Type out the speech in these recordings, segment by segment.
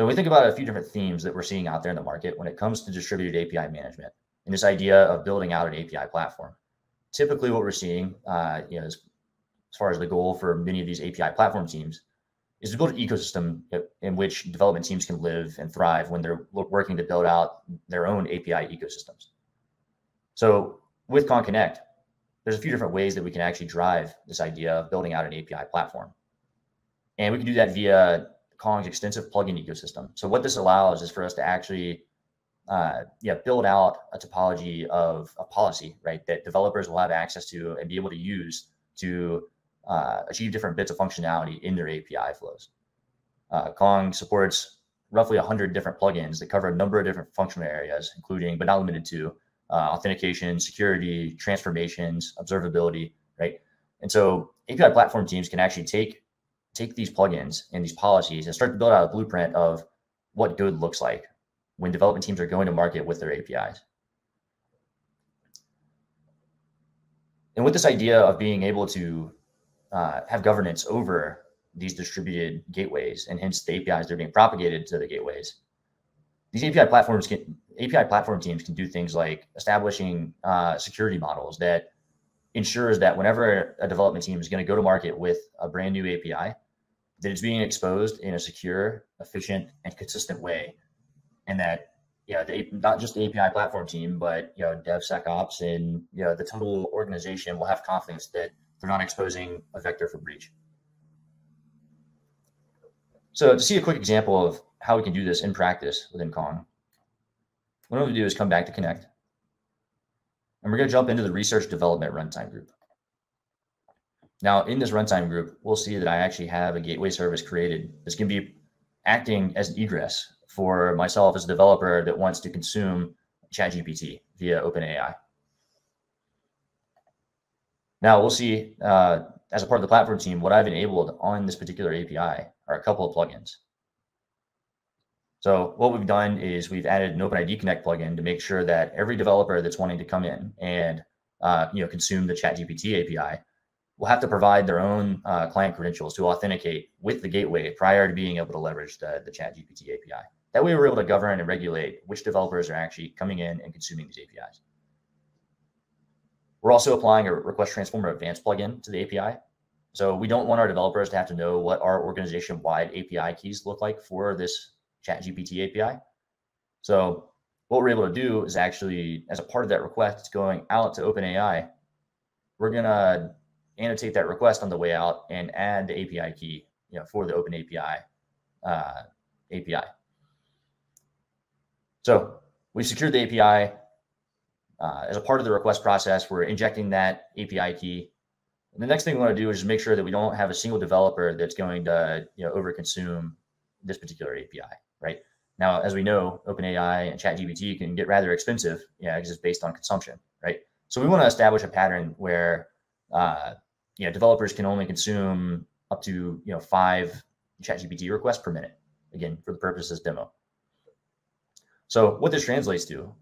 So we think about a few different themes that we're seeing out there in the market when it comes to distributed API management and this idea of building out an API platform. Typically, what we're seeing, uh, you know, as, as far as the goal for many of these API platform teams, is to build an ecosystem in which development teams can live and thrive when they're working to build out their own API ecosystems. So with Kong Konnect, there's a few different ways that we can actually drive this idea of building out an API platform. And we can do that via Kong's extensive plugin ecosystem. So what this allows is for us to actually uh, yeah, build out a topology of a policy, right, that developers will have access to and be able to use to uh, achieve different bits of functionality in their API flows. Uh, Kong supports roughly 100 different plugins that cover a number of different functional areas, including, but not limited to, uh, authentication, security, transformations, observability, right? And so API platform teams can actually take take these plugins and these policies and start to build out a blueprint of what good looks like when development teams are going to market with their APIs. And with this idea of being able to uh, have governance over these distributed gateways and hence the APIs that are being propagated to the gateways, these API platforms can API platform teams can do things like establishing uh, security models that ensures that whenever a development team is going to go to market with a brand new API, that it's being exposed in a secure, efficient, and consistent way, and that you know, the, not just the API platform team, but you know, DevSecOps and you know the total organization will have confidence that they're not exposing a vector for breach. So to see a quick example of how we can do this in practice within Kong, what I'm going to do is come back to Konnect. And we're going to jump into the research development runtime group. Now, in this runtime group, we'll see that I actually have a gateway service created going to be acting as an egress for myself as a developer that wants to consume ChatGPT via OpenAI. Now, we'll see uh, as a part of the platform team, what I've enabled on this particular API are a couple of plugins. So what we've done is we've added an OpenID Connect plugin to make sure that every developer that's wanting to come in and uh, you know consume the ChatGPT API will have to provide their own uh, client credentials to authenticate with the gateway prior to being able to leverage the, the ChatGPT API. That way, we're able to govern and regulate which developers are actually coming in and consuming these APIs. We're also applying a request transformer advanced plugin to the API. So we don't want our developers to have to know what our organization-wide API keys look like for this ChatGPT API. So what we're able to do is actually, as a part of that request going out to OpenAI, we're gonna annotate that request on the way out and add the API key, you know, for the Open API uh, API. So we've secured the API. Uh, as a part of the request process, we're injecting that API key. And the next thing we want to do is just make sure that we don't have a single developer that's going to, you know, overconsume this particular API right? Now, as we know, OpenAI and ChatGPT can get rather expensive, yeah, because it's based on consumption, right? So we want to establish a pattern where, uh, you know, developers can only consume up to you know five ChatGPT requests per minute. Again, for the purpose of this demo. So what this translates to,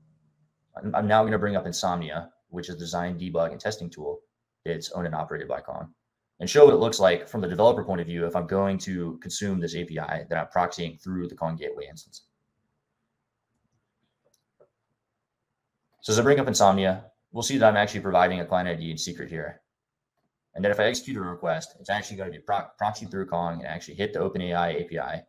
I'm, I'm now going to bring up Insomnia, which is a design, debug, and testing tool. It's owned and operated by Kong and show what it looks like from the developer point of view if I'm going to consume this API that I'm proxying through the Kong Gateway instance. So as I bring up Insomnia, we'll see that I'm actually providing a client ID and secret here. And then if I execute a request, it's actually going to be pro proxied through Kong and actually hit the OpenAI API.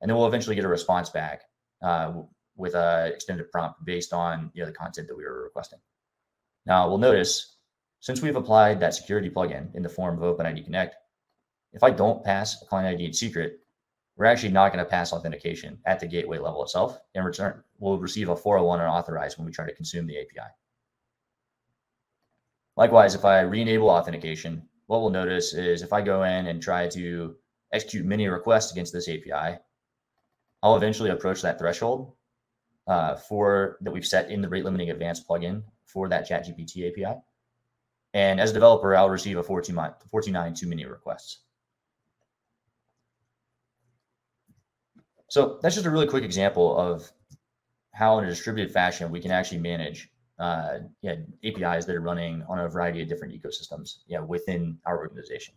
And then we'll eventually get a response back uh, with a extended prompt based on you know, the content that we were requesting. Now we'll notice since we've applied that security plugin in the form of OpenID Connect, if I don't pass a client ID and secret, we're actually not going to pass authentication at the gateway level itself. In return, we'll receive a 401 unauthorized when we try to consume the API. Likewise, if I re-enable authentication, what we'll notice is if I go in and try to execute many requests against this API, I'll eventually approach that threshold uh, for that we've set in the rate limiting advanced plugin for that ChatGPT API. And as a developer, I'll receive a 49, 49 too many requests. So that's just a really quick example of how in a distributed fashion we can actually manage uh, yeah, APIs that are running on a variety of different ecosystems yeah, within our organization.